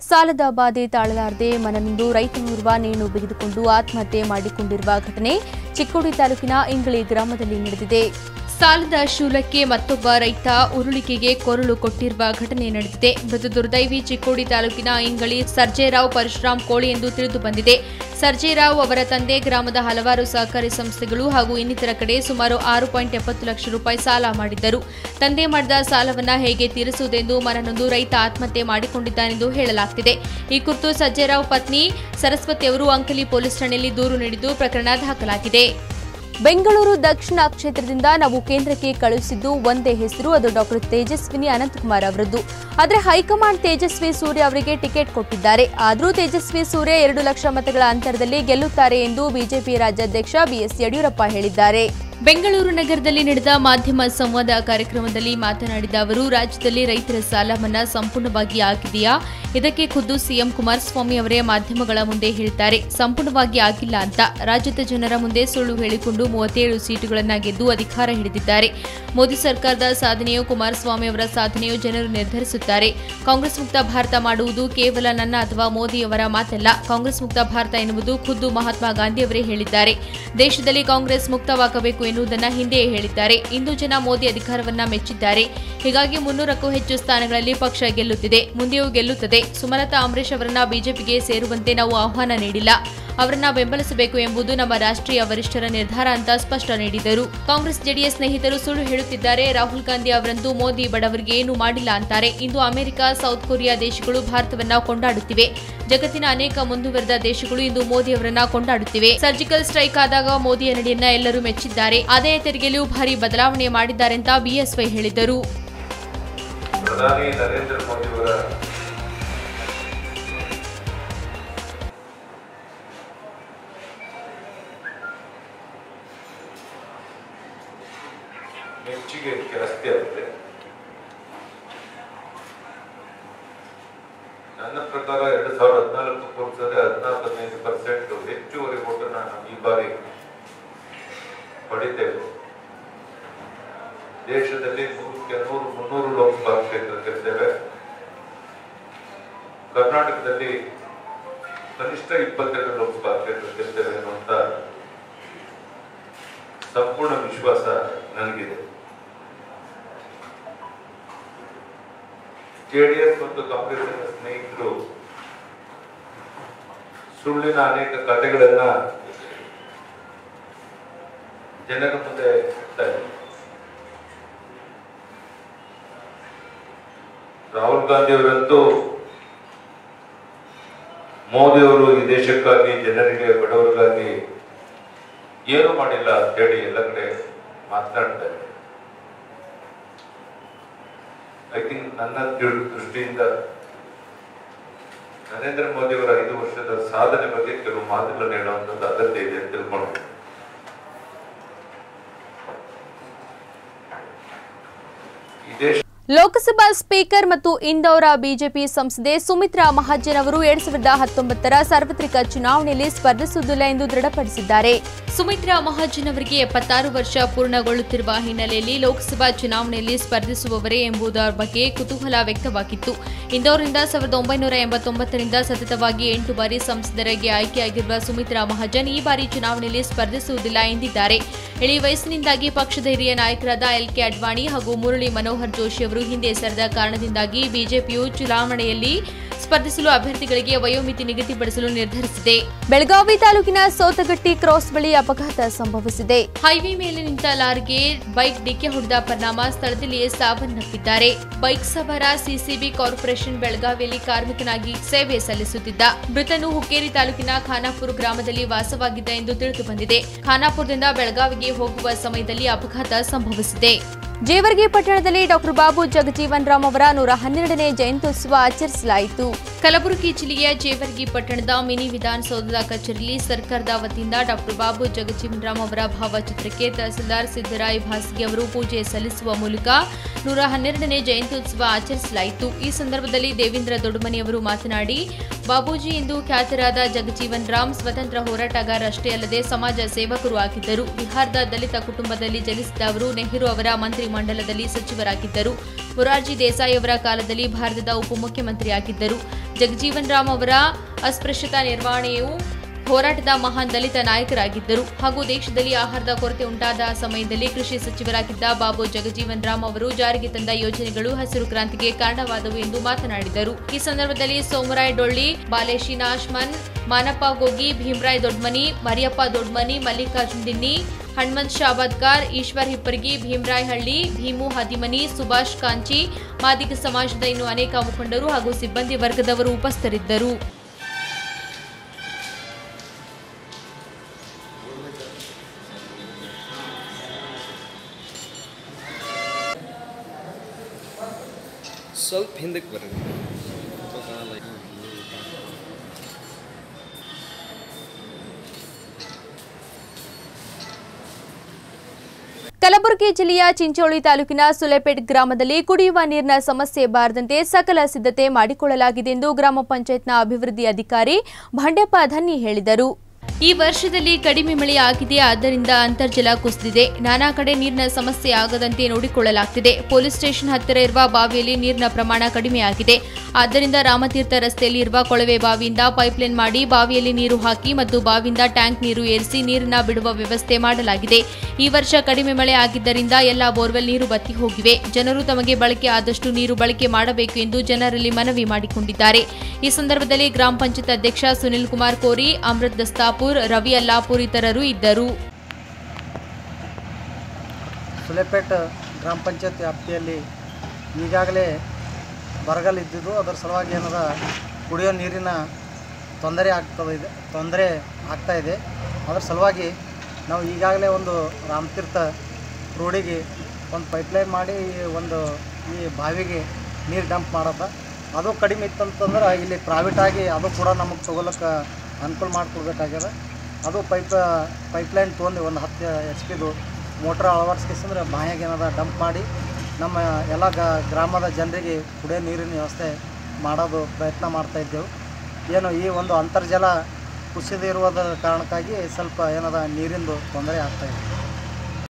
ಸಾಲದ ಬಾಧೆ ತಾಳಲಾರದೆ ಮನನೊಂದು ರೈತನೋರ್ವ ನೇಣು ಬಿಗಿದುಕೊಂಡು ಆತ್ಮಹತ್ಯೆ ಮಾಡಿಕೊಂಡಿರುವ ಘಟನೆ ಚಿಕ್ಕೋಡಿ ತಾಲೂಕಿನ ಇಂಗಳಿ ಗ್ರಾಮದಲ್ಲಿ ನಡೆದಿದೆ. ಸಾಲದ ಶೂಲಕ್ಕೆ ಮತ್ತೊಬ್ಬ ರೈತ ಉರುಳಿಕೆಗೆ ಕೊರಳು ಕೊಟ್ಟಿರುವ ಘಟನೆ ನಡೆದಿದೆ. ಮೃತ ದುರ್ದೈವಿ ಚಿಕ್ಕೋಡಿ ತಾಲೂಕಿನ ಇಂಗಳಿ ಸರ್ಜೇರಾವ್ ಪರಶುರಾಮ್ ಕೋಳಿ ಎಂದು ತಿಳಿದು ಬಂದಿದೆ. ಸರ್ಜೇರಾವ್ ಅವರ ತಂದೆ, ಗ್ರಾಮದ ಹಲವಾರು ಸಹಕಾರಿ ಸಂಸ್ಥೆಗಳು ಹಾಗೂ ಇನ್ನಿತರ ಕಡೆ ಸುಮಾರು ಆರು ಪಾಯಿಂಟ್ ಎಪ್ಪತ್ತು ಲಕ್ಷ ರೂಪಾಯಿ ಸಾಲ ಮಾಡಿದ್ದರು. ತಂದೆ ಮಾಡಿದ ಸಾಲವನ್ನ ಹೇಗೆ ತೀರಿಸುವುದೆಂದು ಮನನೊಂದು ರೈತ ಆತ್ಮಹತ್ಯೆ ಮಾಡಿಕೊಂಡಿದ್ದಾನೆಂದು ಹೇಳಲಾಗುತ್ತಿದೆ ಈ ಕುರಿತು ಸರ್ಜೇರಾವ್ ಪತ್ನಿ ಸರಸ್ವತಿ ಅವರು ಅಂಕಲಿ ಪೊಲೀಸ್ ಠಾಣೆಯಲ್ಲಿ ದೂರು ನೀಡಿದ್ದು ಪ್ರಕರಣ ದಾಖಲಾಗಿದೆ. ಬೆಂಗಳೂರು ದಕ್ಷಿಣ ಕ್ಷೇತ್ರದಿಂದ ನಾವು ಕೇಂದ್ರಕ್ಕೆ ಕಳುಹಿಸಿದ್ದು ಒಂದೇ ಹೆಸರು, ಅದು ಡಾಕ್ಟರ್ ತೇಜಸ್ವಿನಿ ಅನಂತಕುಮಾರ್ ಅವರದ್ದು. ಆದರೆ ಹೈಕಮಾಂಡ್ ತೇಜಸ್ವಿ ಸೂರ್ಯ ಅವರಿಗೆ ಟಿಕೆಟ್ ಕೊಟ್ಟಿದ್ದಾರೆ. ಆದರೂ ತೇಜಸ್ವಿ ಸೂರ್ಯ ಎರಡು ಲಕ್ಷ ಮತಗಳ ಅಂತರದಲ್ಲಿ ಗೆಲ್ಲುತ್ತಾರೆ ಎಂದು ಬಿಜೆಪಿ ರಾಜ್ಯಾಧ್ಯಕ್ಷ ಬಿಎಸ್ ಯಡಿಯೂರಪ್ಪ ಹೇಳಿದ್ದಾರೆ. ಬೆಂಗಳೂರು ನಗರದಲ್ಲಿ ನಡೆದ ಮಾಧ್ಯಮ ಸಂವಾದ ಕಾರ್ಯಕ್ರಮದಲ್ಲಿ ಮಾತನಾಡಿದ ಅವರು, ರಾಜ್ಯದಲ್ಲಿ ರೈತರ ಸಾಲ ಮನ್ನಾ ಸಂಪೂರ್ಣವಾಗಿ ಆಗಿದೆಯಾ? ಇದಕ್ಕೆ ಖುದ್ದು ಸಿಎಂ ಕುಮಾರಸ್ವಾಮಿ ಅವರೇ ಮಾಧ್ಯಮಗಳ ಮುಂದೆ ಹೇಳ್ತಾರೆ. ಸಂಪೂರ್ಣವಾಗಿ ಆಗಿಲ್ಲ ಅಂತ. ರಾಜ್ಯದ ಜನರ ಮುಂದೆ ಸುಳ್ಳು ಹೇಳಿಕೊಂಡು ಮೂವತ್ತೇಳು ಸೀಟುಗಳನ್ನು ಗೆದ್ದು ಅಧಿಕಾರ ಹಿಡಿದಿದ್ದಾರೆ. ಮೋದಿ ಸರ್ಕಾರದ ಸಾಧನೆಯು ಕುಮಾರಸ್ವಾಮಿ ಅವರ ಸಾಧನೆಯು ಜನರು ನಿರ್ಧರಿಸುತ್ತಾರೆ. ಕಾಂಗ್ರೆಸ್ ಮುಕ್ತ ಭಾರತ ಮಾಡುವುದು ಕೇವಲ ನನ್ನ ಅಥವಾ ಮೋದಿಯವರ ಮಾತಲ್ಲ. ಕಾಂಗ್ರೆಸ್ ಮುಕ್ತ ಭಾರತ ಎನ್ನುವುದು ಖುದ್ದು ಮಹಾತ್ಮ ಗಾಂಧಿಯವರೇ ಹೇಳಿದ್ದಾರೆ. ದೇಶದಲ್ಲಿ ಕಾಂಗ್ರೆಸ್ ಮುಕ್ತವಾಗಬೇಕು ಎನ್ನುವುದನ್ನು ಹಿಂದೆಯೇ ಹೇಳಿದ್ದಾರೆ. ಇಂದು ಜನ ಮೋದಿ ಅಧಿಕಾರವನ್ನ ಮೆಚ್ಚಿದ್ದಾರೆ. ಹೀಗಾಗಿ ಮುನ್ನೂರಕ್ಕೂ ಹೆಚ್ಚು ಸ್ಥಾನಗಳಲ್ಲಿ ಪಕ್ಷ ಗೆಲ್ಲುತ್ತಿದೆ. ಮುಂದೆಯೂ ಗೆಲ್ಲುತ್ತದೆ. ಸುಮಲತಾ ಅಂಬರೀಶ್ ಅವರನ್ನ ಬಿಜೆಪಿಗೆ ಸೇರುವಂತೆ ನಾವು ಆಹ್ವಾನ ನೀಡಿಲ್ಲ. ಅವರನ್ನ ಬೆಂಬಲಿಸಬೇಕು ಎಂಬುದು ನಮ್ಮ ರಾಷ್ಟ್ರೀಯ ವರಿಷ್ಠರ ನಿರ್ಧಾರ ಅಂತ ಸ್ಪಷ್ಟ ನೀಡಿದರು. ಕಾಂಗ್ರೆಸ್ ಜೆಡಿಎಸ್ ಸ್ನೇಹಿತರು ಸುಳ್ಳು ಹೇಳುತ್ತಿದ್ದಾರೆ. ರಾಹುಲ್ ಗಾಂಧಿ ಅವರಂತೂ ಮೋದಿ ಬಡವರಿಗೆ ಏನು ಮಾಡಿಲ್ಲ ಅಂತಾರೆ. ಇಂದು ಅಮೆರಿಕ, ಸೌತ್ ಕೊರಿಯಾ ದೇಶಗಳು ಭಾರತವನ್ನ ಕೊಂಡಾಡುತ್ತಿವೆ. ಜಗತ್ತಿನ ಅನೇಕ ಮುಂದುವರೆದ ದೇಶಗಳು ಇಂದು ಮೋದಿ ಅವರನ್ನ ಕೊಂಡಾಡುತ್ತಿವೆ. ಸರ್ಜಿಕಲ್ ಸ್ಟ್ರೈಕ್ ಆದಾಗ ಮೋದಿಯ ನಡೆಯನ್ನ ಎಲ್ಲರೂ ಮೆಚ್ಚಿದ್ದಾರೆ. ಆದಾಯ ತೆರಿಗೆಯಲ್ಲೂ ಭಾರಿ ಬದಲಾವಣೆ ಮಾಡಿದ್ದಾರೆ ಅಂತ ಬಿಎಸ್ವೈ ಹೇಳಿದರು. ಪ್ರಧಾನಿ ನರೇಂದ್ರ ಮೋದಿಯವರ ಮೆಚ್ಚುಗೆ ಜಾಸ್ತಿ ಆಗುತ್ತೆ. ನನ್ನ ಪ್ರಕಾರ ಎರಡು ಸಾವಿರದ ಹದಿನಾಲ್ಕು ಹೋಲಿಸಿದ್ರೆ ಹದಿನಾಲ್ಕು ಹದಿನೈದು ಪರ್ಸೆಂಟ್ ಹೆಚ್ಚುವರಿ ಓಟನ್ನ ನಾನು ಈ ಬಾರಿ ಪಡಿತೇವೆ. ದೇಶದಲ್ಲಿ ನೂರಕ್ಕೆ ನೂರು ಮುನ್ನೂರು ಲೋಕಸಭಾ ಕ್ಷೇತ್ರ ಗೆಲ್ತೇವೆ ಕರ್ನಾಟಕದಲ್ಲಿ ಕನಿಷ್ಠ ಇಪ್ಪತ್ತೆರಡು ಲೋಕಸಭಾ ಕ್ಷೇತ್ರ ಗೆಲ್ತೇವೆ ಅನ್ನುವಂತ ಸಂಪೂರ್ಣ ವಿಶ್ವಾಸ ನನಗಿದೆ. ಜೆಡಿಎಸ್ ಮತ್ತು ಕಾಂಗ್ರೆಸ್ನ ಸ್ನೇಹಿತರು ಸುಳ್ಳಿನ ಅನೇಕ ಕಥೆಗಳನ್ನ ಜನರ ಮುಂದೆ ರಾಹುಲ್ ಗಾಂಧಿ ಅವರಂತೂ ಮೋದಿ ಅವರು ಈ ದೇಶಕ್ಕಾಗಿ, ಜನರಿಗೆ, ಬಡವರಿಗಾಗಿ ಏನು ಮಾಡಿಲ್ಲ ಅಂತೇಳಿ ಎಲ್ಲ ಕಡೆ ಮಾತನಾಡ್ತಾರೆ ಐ ಥಿಂಕ್ ನನ್ನ ದೃಷ್ಟಿಯಿಂದ ನರೇಂದ್ರ ಮೋದಿ ಅವರ ಐದು ವರ್ಷದ ಸಾಧನೆ ಬಗ್ಗೆ ಕೆಲವು ಮಾತುಗಳನ್ನು ಹೇಳುವಂಥದ್ದು ಅಗತ್ಯ ಇದೆ ಅಂತ ತಿಳ್ಕೊಂಡು ಈ ದೇಶ ಲೋಕಸಭಾ ಸ್ಪೀಕರ್ ಮತ್ತು ಇಂದೌರ ಬಿಜೆಪಿ ಸಂಸದೆ ಸುಮಿತ್ರಾ ಮಹಾಜನ್ ಅವರು ಎರಡ್ ಸಾವಿರದ ಹತ್ತೊಂಬತ್ತರ ಸಾರ್ವತ್ರಿಕ ಚುನಾವಣೆಯಲ್ಲಿ ಸ್ಪರ್ಧಿಸುವುದಿಲ್ಲ ಎಂದು ದೃಢಪಡಿಸಿದ್ದಾರೆ. ಸುಮಿತ್ರಾ ಮಹಾಜನ್ ಅವರಿಗೆ ಎಪ್ಪತ್ತಾರು ವರ್ಷ ಪೂರ್ಣಗೊಳ್ಳುತ್ತಿರುವ ಹಿನ್ನೆಲೆಯಲ್ಲಿ ಲೋಕಸಭಾ ಚುನಾವಣೆಯಲ್ಲಿ ಸ್ಪರ್ಧಿಸುವವರೇ ಎಂಬುದರ ಬಗ್ಗೆ ಕುತೂಹಲ ವ್ಯಕ್ತವಾಗಿತ್ತು. ಇಂದೋರ್ನಿಂದ ಸಾವಿರದ ಒಂಬೈನೂರ ಎಂಬತ್ತೊಂಬತ್ತರಿಂದ ಸತತವಾಗಿ ಎಂಟು ಬಾರಿ ಸಂಸದರಾಗಿ ಆಯ್ಕೆಯಾಗಿರುವ ಸುಮಿತ್ರಾ ಮಹಾಜನ್ ಈ ಬಾರಿ ಚುನಾವಣೆಯಲ್ಲಿ ಸ್ಪರ್ಧಿಸುವುದಿಲ್ಲ ಎಂದಿದ್ದಾರೆ. ಇಳಿ ವಯಸ್ಸಿನಿಂದಾಗಿ ಪಕ್ಷದ ಹಿರಿಯ ನಾಯಕರಾದ ಎಲ್ ಕೆ ಅಡ್ವಾಣಿ ಹಾಗೂ ಮುರಳಿ ಮನೋಹರ್ ಜೋಶಿ ಅವರು ಹಿಂದೆ ಸರಿದ ಕಾರಣದಿಂದಾಗಿ ಬಿಜೆಪಿಯು ಚುನಾವಣೆಯಲ್ಲಿ ಸ್ಪರ್ಧಿಸಲು ಅಭ್ಯರ್ಥಿಗಳಿಗೆ ವಯೋಮಿತಿ ನಿಗದಿಪಡಿಸಲು ನಿರ್ಧರಿಸಿದೆ. ಬೆಳಗಾವಿ ತಾಲೂಕಿನ ಸೋತಗಟ್ಟಿ ಕ್ರಾಸ್ ಬಳಿ ಅಪಘಾತ ಸಂಭವಿಸಿದೆ. ಹೈವೇ ಮೇಲೆ ನಿಂತ ಲಾರಿಗೆ ಬೈಕ್ ಡಿಕ್ಕಿ ಹೊಡೆದ ಪರಿಣಾಮ ಸ್ಥಳದಲ್ಲಿಯೇ ಸಾವನ್ನಪ್ಪಿದ್ದಾರೆ. ಬೈಕ್ ಸವಾರ ಸಿಸಿಬಿ ಕಾರ್ಪೊರೇಷನ್ ಬೆಳಗಾವಿಯಲ್ಲಿ ಕಾರ್ಮಿಕನಾಗಿ ಸೇವೆ ಸಲ್ಲಿಸುತ್ತಿದ್ದ. ಮೃತನು ಹುಕ್ಕೇರಿ ತಾಲೂಕಿನ ಖಾನಾಪುರ ಗ್ರಾಮದಲ್ಲಿ ವಾಸವಾಗಿದ್ದ ಎಂದು ತಿಳಿದು ಬಂದಿದೆ. ಖಾನಾಪುರದಿಂದ ಬೆಳಗಾವಿಗೆ ಹೋಗುವ ಸಮಯದಲ್ಲಿ ಅಪಘಾತ ಸಂಭವಿಸಿದೆ. ಜೇವರ್ಗಿ ಪಟ್ಟಣದಲ್ಲಿ ಡಾಕ್ಟರ್ ಬಾಬು ಜಗಜೀವನ್ ರಾಮ್ ಅವರ ನೂರ ಹನ್ನೆರಡನೇ ಜಯಂತ್ಯುತ್ಸವ ಆಚರಿಸಲಾಯಿತು. ಕಲಬುರಗಿ ಜಿಲ್ಲೆಯ ಜೇವರ್ಗಿ ಪಟ್ಟಣದ ಮಿನಿ ವಿಧಾನಸೌಧದ ಕಚೇರಿಯಲ್ಲಿ ಸರ್ಕಾರದ ವತಿಯಿಂದ ಡಾಕ್ಟರ್ ಬಾಬು ಜಗಜೀವನ್ ರಾಮ್ ಅವರ ಭಾವಚಿತ್ರಕ್ಕೆ ತಹಸೀಲ್ದಾರ್ ಸಿದ್ದರಾಯ್ ಭಾಸ್ಗಿ ಅವರು ಪೂಜೆ ಸಲ್ಲಿಸುವ ಮೂಲಕ ನೂರ ಹನ್ನೆರಡನೇ ಜಯಂತ್ಯುತ್ಸವ ಆಚರಿಸಲಾಯಿತು. ಈ ಸಂದರ್ಭದಲ್ಲಿ ದೇವೇಂದ್ರ ದೊಡ್ಡಮನಿ ಅವರು ಮಾತನಾಡಿ, ಬಾಬೂಜಿ ಎಂದು ಖ್ಯಾತರಾದ ಜಗಜೀವನ್ ರಾಮ್ ಸ್ವತಂತ್ರ ಹೋರಾಟಗಾರ ಅಷ್ಟೇ ಅಲ್ಲದೆ ಸಮಾಜ ಸೇವಕರು ಆಗಿದ್ದರು. ಬಿಹಾರದ ದಲಿತ ಕುಟುಂಬದಲ್ಲಿ ಜನಿಸಿದ ಅವರು ನೆಹರು ಅವರ ಮಂತ್ರಿಮಂಡಲದಲ್ಲಿ ಸಚಿವರಾಗಿದ್ದರು. ಮೊರಾರ್ಜಿ ದೇಸಾಯಿ ಅವರ ಕಾಲದಲ್ಲಿ ಭಾರತದ ಉಪಮುಖ್ಯಮಂತ್ರಿಯಾಗಿದ್ದರು. ಜಗಜೀವನ್ ರಾಮ್ ಅವರ ಅಸ್ಪೃಶ್ಯತಾ ನಿರ್ವಹಣೆಯು ಹೋರಾಟದ ಮಹಾನ್ ದಲಿತ ನಾಯಕರಾಗಿದ್ದರು ಹಾಗೂ ದೇಶದಲ್ಲಿ ಆಹಾರದ ಕೊರತೆ ಉಂಟಾದ ಸಮಯದಲ್ಲಿ ಕೃಷಿ ಸಚಿವರಾಗಿದ್ದ ಬಾಬು ಜಗಜೀವನ್ ರಾಮ್ ಅವರು ಜಾರಿಗೆ ತಂದ ಯೋಜನೆಗಳು ಹಸಿರು ಕ್ರಾಂತಿಗೆ ಕಾರಣವಾದವು ಎಂದು ಮಾತನಾಡಿದರು. ಈ ಸಂದರ್ಭದಲ್ಲಿ ಸೋಮರಾಯ್ ಡೊಳ್ಳಿ, ಬಾಲೇಶಿ ನಾಶ್ಮನ್ ಮಾನಪ್ಪ ಗೋಗಿ, ಭೀಮರಾಯ್ ದೊಡ್ಮನಿ, ಮರಿಯಪ್ಪ ದೊಡ್ಮನಿ, ಮಲ್ಲಿಕಾರ್ಜುನ್ ದಿನ್ನಿ, ಹನುಮಂತ್ ಶಾಬಾದ್ಕಾರ್, ಈಶ್ವರ್ ಹಿಪ್ಪರ್ಗಿ, ಭೀಮರಾಯ್ ಹಳ್ಳಿ, ಭೀಮು ಹದಿಮನಿ, ಸುಭಾಷ್ ಕಾಂಚಿ, ಮಾದಿಗ ಸಮಾಜದ ಇನ್ನು ಅನೇಕ ಮುಖಂಡರು ಹಾಗೂ ಸಿಬ್ಬಂದಿ ವರ್ಗದವರು ಉಪಸ್ಥಿತರಿದ್ದರು. ಸ್ವಲ್ಪ ಹಿಂದಕ್ಕೆ ಬರ್ರಿ ಕಲಬುರಗಿ ಜಿಲ್ಲೆಯ ಚಿಂಚೋಳಿ ತಾಲೂಕಿನ ಸುಲೆಪೇಟ್ ಗ್ರಾಮದಲ್ಲಿ ಕುಡಿಯುವ ನೀರಿನ ಸಮಸ್ಯೆ ಬಾರದಂತೆ ಸಕಲ ಸಿದ್ಧತೆ ಮಾಡಿಕೊಳ್ಳಲಾಗಿದೆ ಎಂದು ಗ್ರಾಮ ಪಂಚಾಯತ್ನ ಅಭಿವೃದ್ಧಿ ಅಧಿಕಾರಿ ಭಂಡೆಪ್ಪ ಧನ್ನಿ ಹೇಳಿದರು. ಈ ವರ್ಷದಲ್ಲಿ ಕಡಿಮೆ ಮಳೆ ಆಗಿದೆ, ಆದ್ದರಿಂದ ಅಂತರ್ಜಲ ಕುಸಿದಿದೆ. ನಾನಾ ಕಡೆ ನೀರಿನ ಸಮಸ್ಯೆ ಆಗದಂತೆ ನೋಡಿಕೊಳ್ಳಲಾಗ್ತಿದೆ. ಪೊಲೀಸ್ ಸ್ಟೇಷನ್ ಹತ್ತಿರ ಇರುವ ಬಾವಿಯಲ್ಲಿ ನೀರಿನ ಪ್ರಮಾಣ ಕಡಿಮೆಯಾಗಿದೆ ಆದ್ದರಿಂದ ರಾಮತೀರ್ಥ ರಸ್ತೆಯಲ್ಲಿ ಇರುವ ಕೊಳವೆ ಬಾವಿಯಿಂದ ಪೈಪ್ಲೈನ್ ಮಾಡಿ ಬಾವಿಯಲ್ಲಿ ನೀರು ಹಾಕಿ ಮತ್ತು ಬಾವಿಯಿಂದ ಟ್ಯಾಂಕ್ ನೀರು ಏರಿಸಿ ನೀರನ್ನ ಬಿಡುವ ವ್ಯವಸ್ಥೆ ಮಾಡಲಾಗಿದೆ. ಈ ವರ್ಷ ಕಡಿಮೆ ಮಳೆ ಆಗಿದ್ದರಿಂದ ಎಲ್ಲ ಬೋರ್ವೆಲ್ ನೀರು ಬತ್ತಿ ಹೋಗಿವೆ. ಜನರು ತಮಗೆ ಬಳಕೆ ಆದಷ್ಟು ನೀರು ಬಳಕೆ ಮಾಡಬೇಕು ಎಂದು ಜನರಲ್ಲಿ ಮನವಿ ಮಾಡಿಕೊಂಡಿದ್ದಾರೆ. ಈ ಸಂದರ್ಭದಲ್ಲಿ ಗ್ರಾಮ ಪಂಚಾಯತ್ ಅಧ್ಯಕ್ಷ ಸುನಿಲ್ ಕುಮಾರ್ ಕೋರಿ, ಅಮೃತ್ ದಸ್ತಾಪುರ್ ರವಿ ಅಲ್ಲಾಪುರ್ ಇತರರು ಇದ್ದರು. ಸುಲೆಪೇಟ್ ಗ್ರಾಮ ಪಂಚಾಯತ್ ವ್ಯಾಪ್ತಿಯಲ್ಲಿ ಈಗಾಗಲೇ ಬರಗಾಲ ಇದ್ದಿದ್ದು, ಅದರ ಸಲುವಾಗಿ ಏನದ ಕುಡಿಯೋ ನೀರಿನ ತೊಂದರೆ ಆಗ್ತದೆ ಇದೆ ತೊಂದರೆ ಆಗ್ತಾ ಇದೆ. ಅದರ ಸಲುವಾಗಿ ನಾವು ಈಗಾಗಲೇ ಒಂದು ರಾಮತೀರ್ಥ ರೋಡಿಗೆ ಒಂದು ಪೈಪ್ಲೈನ್ ಮಾಡಿ ಒಂದು ಈ ಬಾವಿಗೆ ನೀರು ಡಂಪ್ ಮಾಡತ್ತ. ಅದು ಕಡಿಮೆ ಇತ್ತಂತಂದ್ರೆ ಇಲ್ಲಿ ಪ್ರೈವೇಟಾಗಿ ಅದು ಕೂಡ ನಮಗೆ ತಗೊಳಕ್ಕೆ ಅನುಕೂಲ ಮಾಡಿಕೊಡ್ಬೇಕಾಗ್ಯದ. ಅದು ಪೈಪ್, ಪೈಪ್ಲೈನ್ ತೊಗೊಂಡು ಒಂದು ಹತ್ತು ಎಚ್ ಪಿದು ಮೋಟ್ರ್ ಅಳವಡಿಸ್ಕಿಸಂದ್ರೆ ಬಾಯಾಗ ಏನದ ಡಂಪ್ ಮಾಡಿ ನಮ್ಮ ಎಲ್ಲ ಗ್ರಾಮದ ಜನರಿಗೆ ಕುಡಿಯೋ ನೀರಿನ ವ್ಯವಸ್ಥೆ ಮಾಡೋದು ಪ್ರಯತ್ನ ಮಾಡ್ತಾ ಇದ್ದೆವು. ಏನು ಈ ಒಂದು ಅಂತರ್ಜಲ ಕುಸಿದಿರುವುದರ ಕಾರಣಕ್ಕಾಗಿ ಸ್ವಲ್ಪ ಏನದ ನೀರಿಂದು ತೊಂದರೆ ಆಗ್ತಾಯಿದೆ